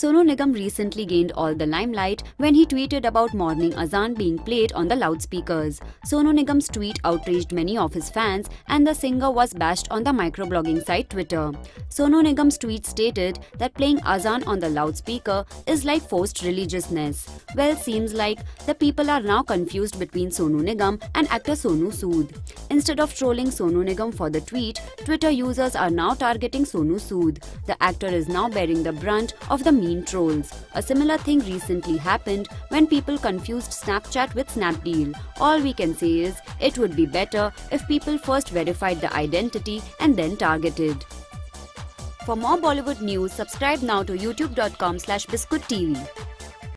Sonu Nigam recently gained all the limelight when he tweeted about morning azan being played on the loudspeakers. Sonu Nigam's tweet outraged many of his fans and the singer was bashed on the microblogging site Twitter. Sonu Nigam's tweet stated that playing azan on the loudspeaker is like forced religiousness. Well, seems like the people are now confused between Sonu Nigam and actor Sonu Sood. Instead of trolling Sonu Nigam for the tweet, Twitter users are now targeting Sonu Sood. The actor is now bearing the brunt of the mean trolls. A similar thing recently happened when people confused Snapchat with Snapdeal. All we can say is it would be better if people first verified the identity and then targeted. For more Bollywood news, subscribe now to youtube.com slash biscoottv.